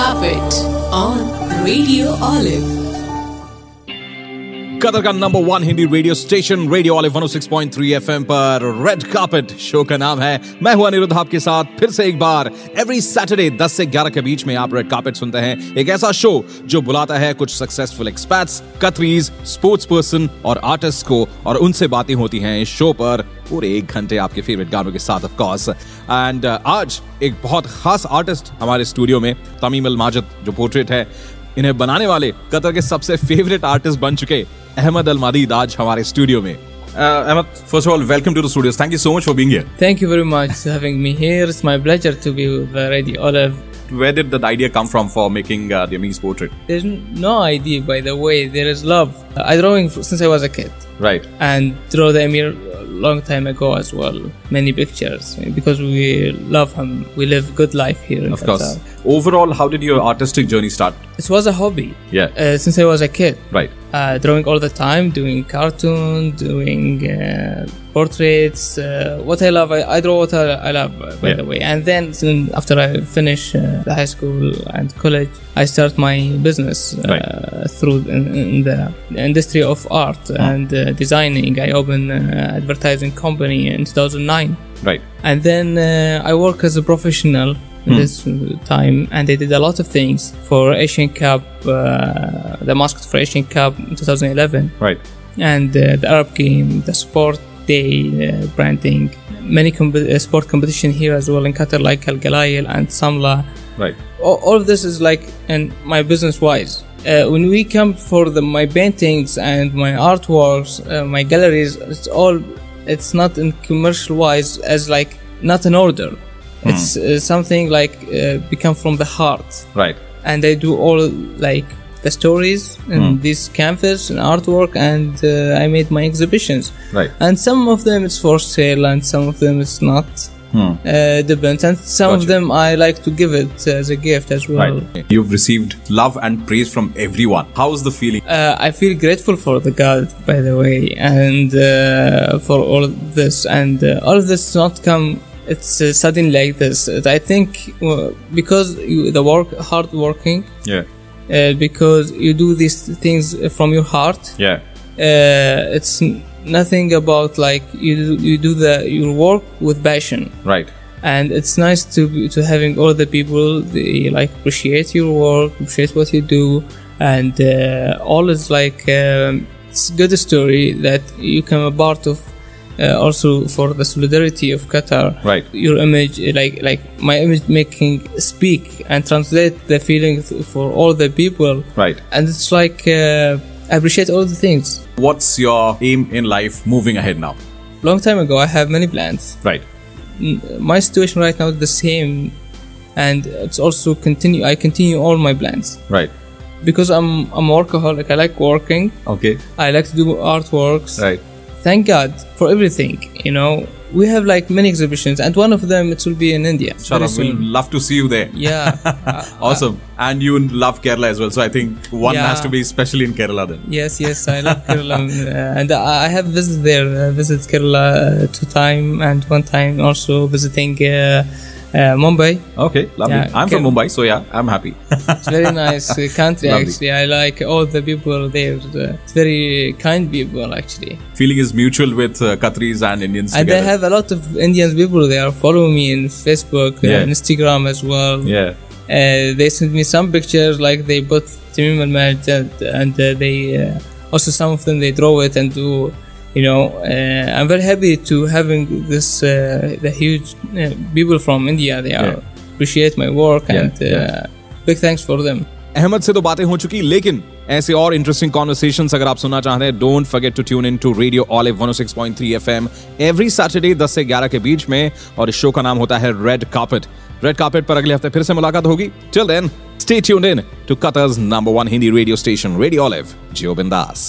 carpet on Radio Olive. Qatar का number one Hindi radio station radio Olive 106.3 FM पर red carpet show का नाम है। मैं हूँ अनिरुद्ध, आपके साथ फिर से एक बार। एवरी सैटरडे 10 से 11 के बीच में आप रेड कार्पेट सुनते हैं। एक ऐसा शो जो बुलाता है कुछ successful experts Qataris sports person और आर्टिस्ट को, और उनसे बातें होती हैं इस शो पर। पूरे एक घंटे आपके फेवरेट गानों के साथ ऑफ़ कोर्स एंड आज एक बहुत खास आर्टिस्ट हमारे स्टूडियो में, तमीम अल माजिद जो पोर्ट्रेट है। इन्हें बनाने वाले कतर के सबसे फेवरेट आर्टिस्ट बन चुके अहमद अल मदीद आज हमारे स्टूडियो में Ahmed, first of all, welcome to the studios. Thank you so much for being here. Thank you very much for having me here. It's my pleasure to be with uh, Radio Olive. Where did that idea come from for making uh, the Amis portrait? There's no idea, by the way. There is love. I drawing since I was a kid, Right. and draw the Emir a long time ago as well. Many pictures because we love him. We live good life here. In Of course. Qatar. Overall, how did your artistic journey start? It was a hobby. Yeah. Uh, since I was a kid. Right. uh, drawing all the time, doing cartoon, doing uh, portraits. Uh, what I love, I, I draw what I, I love, by Yeah. the way. And then soon after I finish uh, the high school and college, I start my business uh, Right. through in, in the industry of art and uh, designing. I opened an advertising company in 2009 Right. and then uh, I work as a professional in this uh, time, and I did a lot of things for Asian Cup, uh, the mascot for Asian Cup in 2011, Right. and uh, the Arab Game, the Sport Day uh, branding, many com- uh, sport competition here as well in Qatar, like Al Galail and Samla. Right. All, all of this is like in my business wise. Uh, when we come for the my paintings and my artworks, uh, my galleries, it's all it's not in commercial wise as like not an order. It's uh, something like uh, become from the heart, Right. and I do all like the stories and this canvas and artwork, and uh, I made my exhibitions. Right. And some of them it's for sale, and some of them it's not. Uh, depends, and some Gotcha. of them I like to give it as a gift as well. Right. You've received love and praise from everyone. How's the feeling? Uh, I feel grateful for the God, by the way, and uh, for all this, and uh, all of this not come. It's uh, sudden like this. I think uh, because you, the work hard working, Yeah. uh, because you do these things from your heart. Yeah. Uh, it's nothing about like you do, you do the your work with passion Right. and it's nice to be- to having all the people they like appreciate your work appreciate what you do and uh, all is like um, it's good story that you come a part of uh, also for the solidarity of Qatar Right. your image like like my image making speak and translate the feeling for all the people Right. and it's like uh, I appreciate all the things What's your aim in life moving ahead now? long time ago I have many plans Right. my situation right now is the same and it's also continue i continue all my plans Right. because i'm i'm workaholic i like working Okay. i like to do artworks Right. thank god for everything you know we have like many exhibitions and one of them it will be in india Inshallah, we'll love to see you there. yeah Uh, Awesome. And you love Kerala as well. So I think one Yeah. has to be especially in Kerala then. yes yes i love kerala uh, and i I have visited there uh, visited kerala uh, two time and one time also visiting uh, uh, mumbai Okay, lovely. Yeah, I'm from Mumbai, so yeah, I'm happy. It's very nice uh, country actually. I like all the people there. Uh, it's very kind people actually. Feeling is mutual with uh, Qataris and Indians And together. have a lot of Indian people. They are following me in Facebook uh, Yeah. and Instagram as well. yeah. Uh, they sent me some pictures like they put Tamim and, and uh, they uh, also some of them they draw it and do You know, uh, I'm very happy to having this uh, the huge uh, people from India. They are Yeah. appreciate my work Yeah, and uh, yeah. big thanks for them. Ahmad से तो बातें हो चुकी लेकिन ऐसे और interesting conversations अगर आप सुनना चाहते हैं don't forget to tune in to radio olive 106.3 FM every Saturday 10 से 11 के बीच में और इस शो का नाम होता है रेड कार्पेट रेड कार्पेट पर अगले हफ्ते फिर से मुलाकात होगी till then stay tuned in to Qatar's number one Hindi radio station radio olive जियो बिंदास